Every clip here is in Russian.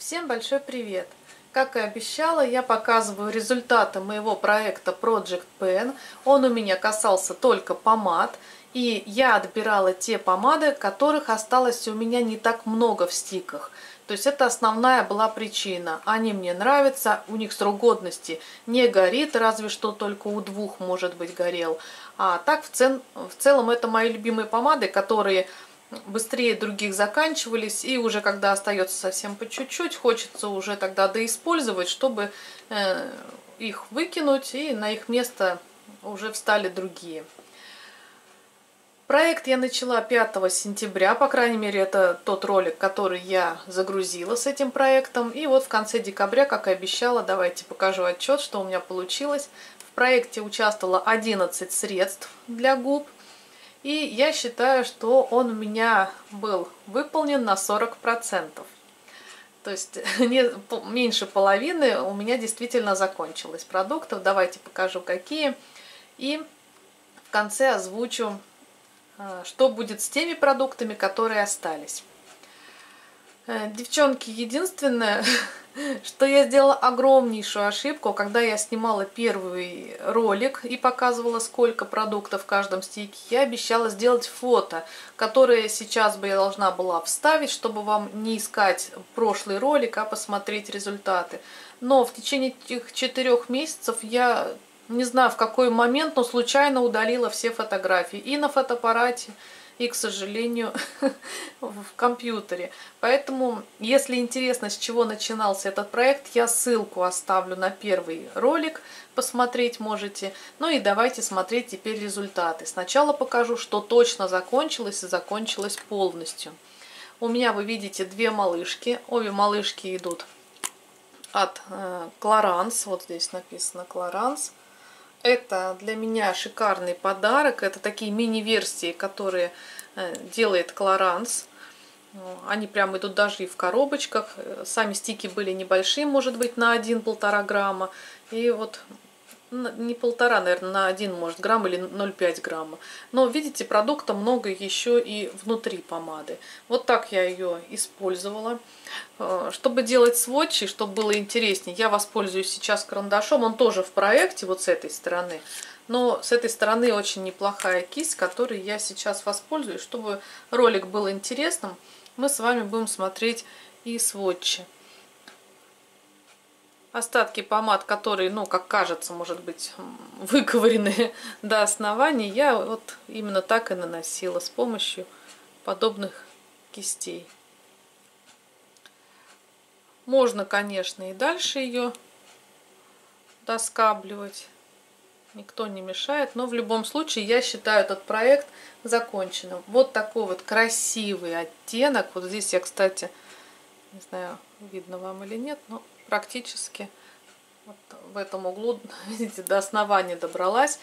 Всем большой привет! Как и обещала, я показываю результаты моего проекта Project Pen. Он у меня касался только помад. И я отбирала те помады, которых осталось у меня не так много в стиках. То есть это основная была причина. Они мне нравятся, у них срок годности не горит, разве что только у двух, может быть, горел. А так в, цен, в целом это мои любимые помады, которые быстрее других заканчивались, и уже когда остается совсем по чуть-чуть, хочется уже тогда доиспользовать, чтобы э, их выкинуть, и на их место уже встали другие. Проект я начала 5 сентября, по крайней мере, это тот ролик, который я загрузила с этим проектом. И вот в конце декабря, как и обещала, давайте покажу отчет, что у меня получилось. В проекте участвовало 11 средств для губ. И я считаю, что он у меня был выполнен на 40%. То есть не, меньше половины у меня действительно закончилось продуктов. Давайте покажу какие. И в конце озвучу, э, что будет с теми продуктами, которые остались. Э, девчонки, единственное, что я сделала огромнейшую ошибку, когда я снимала первый ролик и показывала, сколько продуктов в каждом стике, я обещала сделать фото, которое сейчас бы я должна была вставить, чтобы вам не искать прошлый ролик, а посмотреть результаты. Но в течение этих четырех месяцев я не знаю в какой момент, но случайно удалила все фотографии и на фотоаппарате, и, к сожалению, в компьютере. Поэтому, если интересно, с чего начинался этот проект, я ссылку оставлю на первый ролик, посмотреть можете. Ну и давайте смотреть теперь результаты. Сначала покажу, что точно закончилось и закончилось полностью. У меня вы видите две малышки. Обе малышки идут от э. Вот здесь написано Clarins. Это для меня шикарный подарок. Это такие мини-версии, которые э, делает Клоранс. Они прям идут даже и в коробочках. Сами стики были небольшие, может быть, на 1-1,5 грамма. И вот не полтора, наверное, на 1, может, грамм или 0,5 грамма. Но, видите, продукта много еще и внутри помады. Вот так я ее использовала. Э, чтобы делать сводчи, чтобы было интереснее, я воспользуюсь сейчас карандашом. Он тоже в проекте, вот с этой стороны. Но с этой стороны очень неплохая кисть, которой я сейчас воспользуюсь. Чтобы ролик был интересным, мы с вами будем смотреть и сводчи остатки помад, которые, ну, как кажется, может быть, выковыренные до основания, я вот именно так и наносила с помощью подобных кистей. Можно, конечно, и дальше ее доскабливать. Никто не мешает. Но в любом случае я считаю этот проект законченным. Вот такой вот красивый оттенок. Вот здесь я, кстати, не знаю, видно вам или нет, но практически вот в этом углу, видите, до основания добралась.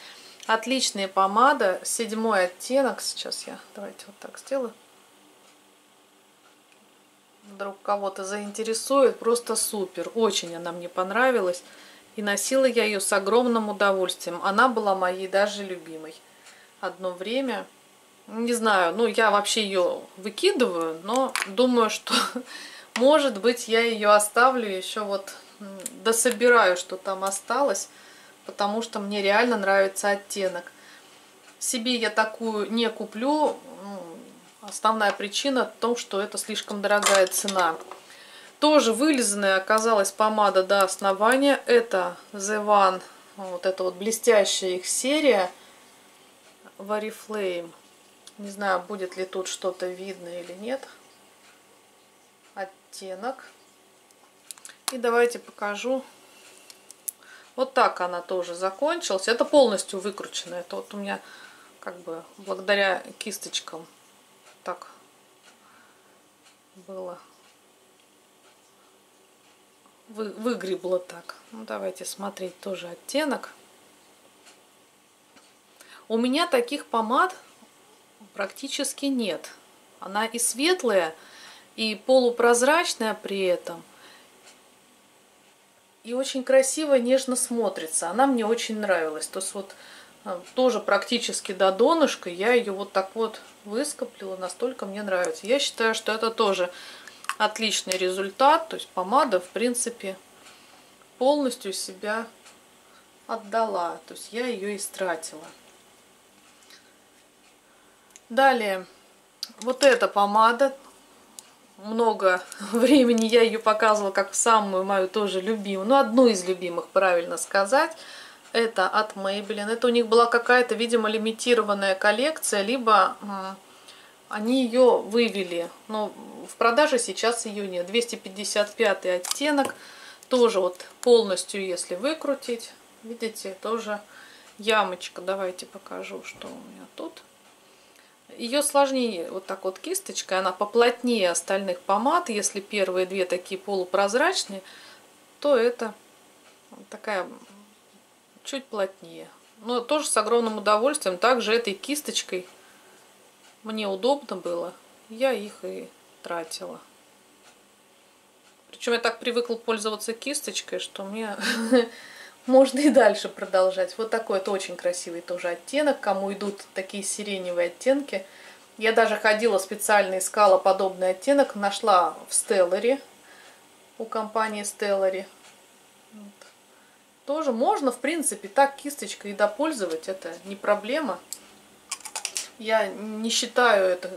Отличная помада, седьмой оттенок. Сейчас я, давайте вот так сделаю. Вдруг кого-то заинтересует, просто супер. Очень она мне понравилась. И носила я ее с огромным удовольствием. Она была моей даже любимой. Одно время, не знаю, ну я вообще ее выкидываю, но думаю, что Может быть, я ее оставлю еще вот дособираю, что там осталось, потому что мне реально нравится оттенок. Себе я такую не куплю. Основная причина в том, что это слишком дорогая цена. Тоже вылизанная оказалась помада до основания. Это The One, вот эта вот блестящая их серия Variflame. Не знаю, будет ли тут что-то видно или нет оттенок. И давайте покажу. Вот так она тоже закончилась. Это полностью выкручено. Это вот у меня как бы благодаря кисточкам так было. Вы, выгребло так. Ну, давайте смотреть тоже оттенок. У меня таких помад практически нет. Она и светлая, и полупрозрачная при этом. И очень красиво, нежно смотрится. Она мне очень нравилась. То есть вот а, тоже практически до донышка я ее вот так вот выскоплила. Настолько мне нравится. Я считаю, что это тоже отличный результат. То есть помада, в принципе, полностью себя отдала. То есть я ее истратила. Далее, вот эта помада. Много времени я ее показывала как самую мою тоже любимую. Ну, одну из любимых, правильно сказать. Это от Maybelline. Это у них была какая-то, видимо, лимитированная коллекция, либо они ее вывели. Но в продаже сейчас ее нет. 255 оттенок. Тоже вот полностью, если выкрутить, видите, тоже ямочка. Давайте покажу, что у меня тут. Ее сложнее вот так вот кисточкой, она поплотнее остальных помад. Если первые две такие полупрозрачные, то это такая чуть плотнее. Но тоже с огромным удовольствием. Также этой кисточкой мне удобно было. Я их и тратила. Причем я так привыкла пользоваться кисточкой, что мне можно и дальше продолжать. Вот такой вот очень красивый тоже оттенок. Кому идут такие сиреневые оттенки. Я даже ходила специально, искала подобный оттенок. Нашла в Stellary у компании Stellary. Вот. Тоже можно, в принципе, так кисточкой и допользовать. Это не проблема. Я не считаю это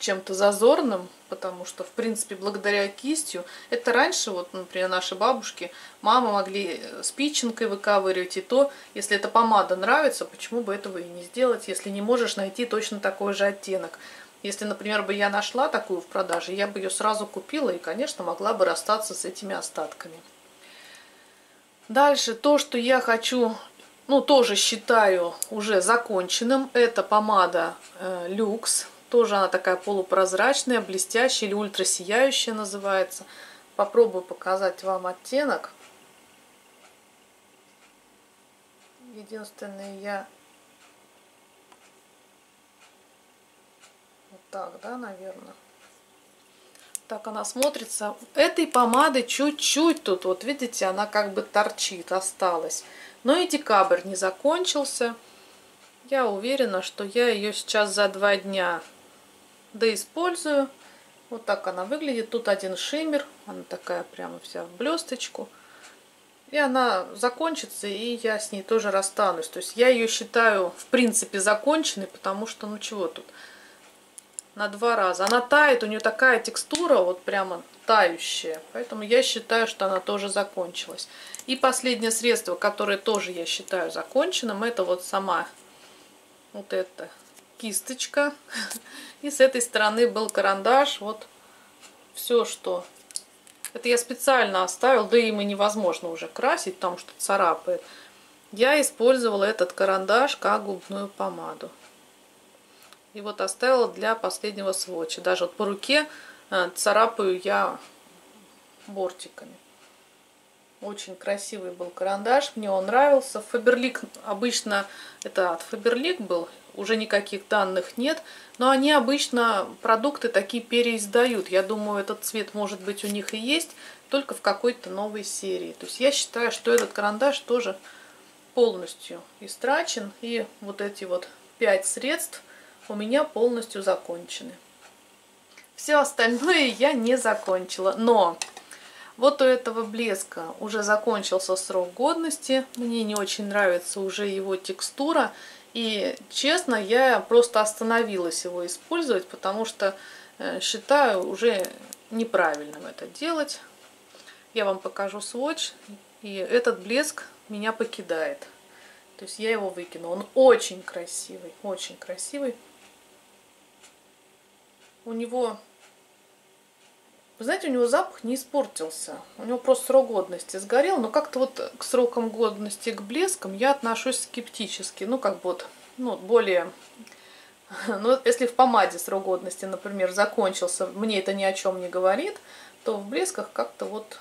чем-то зазорным, потому что, в принципе, благодаря кистью, это раньше, вот, например, наши бабушки, мамы могли с пиченкой выковыривать, и то, если эта помада нравится, почему бы этого и не сделать, если не можешь найти точно такой же оттенок. Если, например, бы я нашла такую в продаже, я бы ее сразу купила и, конечно, могла бы расстаться с этими остатками. Дальше то, что я хочу ну, тоже считаю уже законченным. Это помада э, Люкс. Тоже она такая полупрозрачная, блестящая или ультрасияющая называется. Попробую показать вам оттенок. Единственное, я вот так, да, наверное. Так она смотрится. Этой помады чуть-чуть тут, вот видите, она как бы торчит, осталась. Но и декабрь не закончился. Я уверена, что я ее сейчас за два дня доиспользую. Вот так она выглядит. Тут один шиммер. Она такая прямо вся в блесточку. И она закончится, и я с ней тоже расстанусь. То есть я ее считаю, в принципе, законченной, потому что, ну чего тут, на два раза. Она тает, у нее такая текстура, вот прямо тающая. Поэтому я считаю, что она тоже закончилась. И последнее средство, которое тоже я считаю законченным, это вот сама вот эта кисточка. И с этой стороны был карандаш. Вот все, что... Это я специально оставил, да им и невозможно уже красить, потому что царапает. Я использовала этот карандаш как губную помаду. И вот оставила для последнего сводча. Даже вот по руке э, царапаю я бортиками. Очень красивый был карандаш, мне он нравился. Фаберлик обычно, это от Фаберлик был, уже никаких данных нет. Но они обычно продукты такие переиздают. Я думаю, этот цвет может быть у них и есть, только в какой-то новой серии. То есть я считаю, что этот карандаш тоже полностью истрачен. И вот эти вот пять средств у меня полностью закончены. Все остальное я не закончила. Но вот у этого блеска уже закончился срок годности. Мне не очень нравится уже его текстура. И честно, я просто остановилась его использовать, потому что э, считаю уже неправильным это делать. Я вам покажу сводч. И этот блеск меня покидает. То есть я его выкину. Он очень красивый, очень красивый. У него вы знаете, у него запах не испортился. У него просто срок годности сгорел. Но как-то вот к срокам годности, к блескам я отношусь скептически. Ну, как бы вот, ну, более... Ну, если в помаде срок годности, например, закончился, мне это ни о чем не говорит, то в блесках как-то вот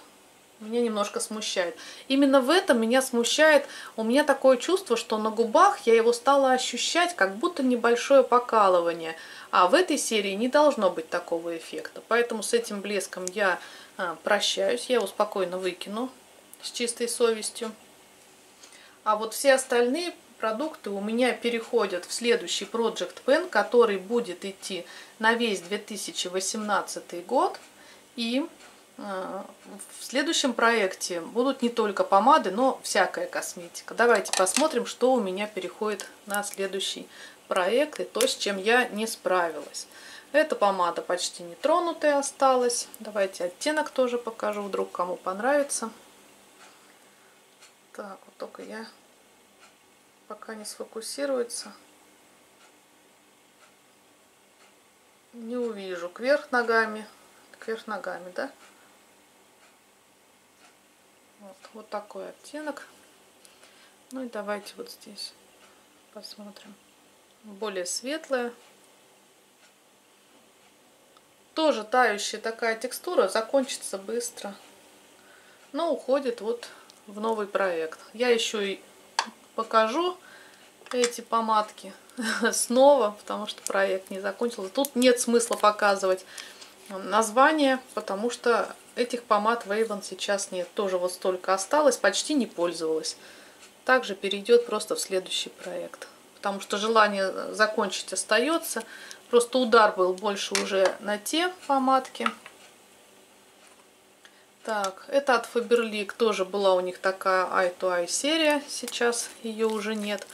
меня немножко смущает. Именно в этом меня смущает, у меня такое чувство, что на губах я его стала ощущать, как будто небольшое покалывание. А в этой серии не должно быть такого эффекта. Поэтому с этим блеском я а, прощаюсь, я его спокойно выкину с чистой совестью. А вот все остальные продукты у меня переходят в следующий Project Pen, который будет идти на весь 2018 год. И в следующем проекте будут не только помады, но всякая косметика. Давайте посмотрим, что у меня переходит на следующий проект и то, с чем я не справилась. Эта помада почти не тронутая осталась. Давайте оттенок тоже покажу, вдруг кому понравится. Так, вот только я пока не сфокусируется. Не увижу. Кверх ногами. Кверх ногами, да? Вот, вот такой оттенок. Ну и давайте вот здесь посмотрим. Более светлая. Тоже тающая такая текстура, закончится быстро. Но уходит вот в новый проект. Я еще и покажу эти помадки снова, потому что проект не закончился. Тут нет смысла показывать название, потому что этих помад Вейвен сейчас нет. Тоже вот столько осталось, почти не пользовалась. Также перейдет просто в следующий проект. Потому что желание закончить остается. Просто удар был больше уже на те помадки. Так, это от Faberlic. Тоже была у них такая Eye to Eye серия. Сейчас ее уже нет.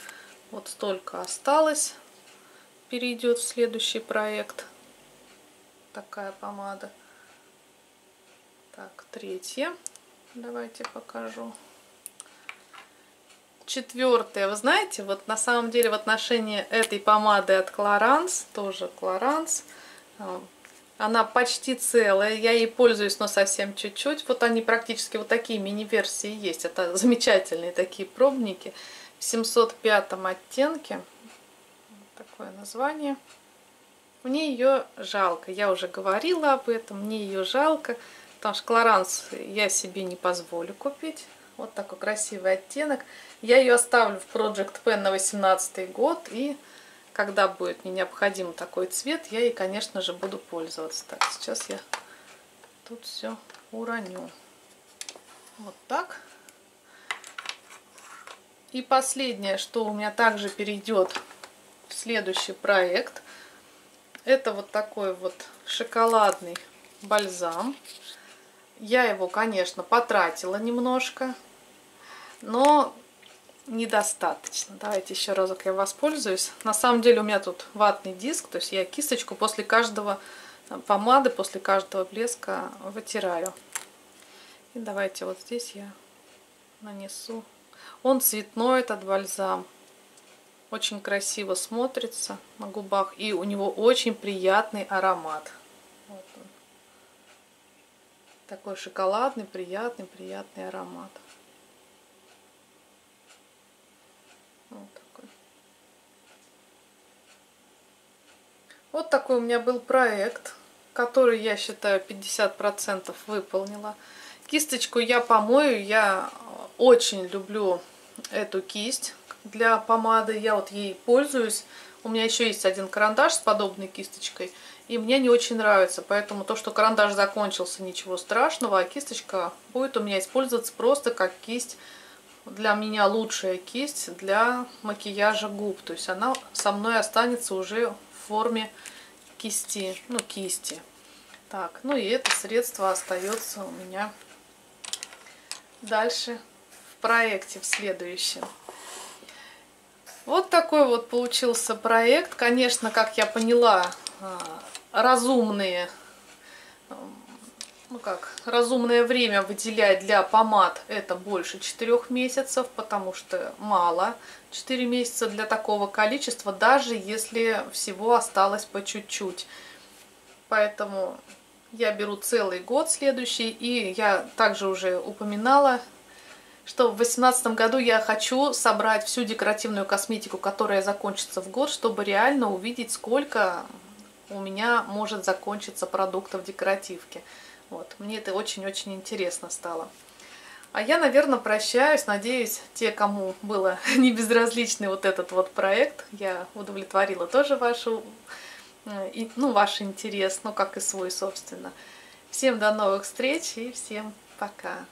Вот столько осталось. Перейдет в следующий проект. Такая помада. Так, третья. Давайте покажу. Четвертое. Вы знаете, вот на самом деле в отношении этой помады от Clarins, тоже Clarins, а, она почти целая. Я ей пользуюсь, но совсем чуть-чуть. Вот они практически вот такие мини-версии есть. Это замечательные такие пробники. В 705 оттенке. Такое название. Мне ее жалко. Я уже говорила об этом. Мне ее жалко. Потому что Клоранс я себе не позволю купить. Вот такой красивый оттенок. Я ее оставлю в Project Pen на 18 год. И когда будет мне необходим такой цвет, я ей, конечно же, буду пользоваться. Так, сейчас я тут все уроню. Вот так. И последнее, что у меня также перейдет в следующий проект, это вот такой вот шоколадный бальзам. Я его, конечно, потратила немножко, но недостаточно. Давайте еще разок я воспользуюсь. На самом деле у меня тут ватный диск, то есть я кисточку после каждого э, помады, после каждого блеска вытираю. И давайте вот здесь я нанесу он цветной, этот бальзам. Очень красиво смотрится на губах. И у него очень приятный аромат. Такой шоколадный, приятный, приятный аромат. Вот такой. Вот такой у меня был проект, который, я считаю, 50% выполнила. Кисточку я помою, я очень люблю эту кисть для помады. Я вот ей пользуюсь. У меня еще есть один карандаш с подобной кисточкой. И мне не очень нравится. Поэтому то, что карандаш закончился, ничего страшного. А кисточка будет у меня использоваться просто как кисть. Для меня лучшая кисть для макияжа губ. То есть она со мной останется уже в форме кисти. Ну, кисти. Так, ну и это средство остается у меня дальше проекте в следующем. Вот такой вот получился проект. Конечно, как я поняла, а, разумные, ну как, разумное время выделять для помад это больше 4 месяцев, потому что мало 4 месяца для такого количества, даже если всего осталось по чуть-чуть. Поэтому я беру целый год следующий, и я также уже упоминала что в 2018 году я хочу собрать всю декоративную косметику, которая закончится в год, чтобы реально увидеть, сколько у меня может закончиться продуктов декоративки. Вот. Мне это очень-очень интересно стало. А я, наверное, прощаюсь. Надеюсь, те, кому было не безразличный вот этот вот проект, я удовлетворила тоже вашу, э, ну, ваш интерес, ну, как и свой, собственно. Всем до новых встреч и всем пока!